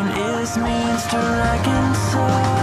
down is means to reconcile.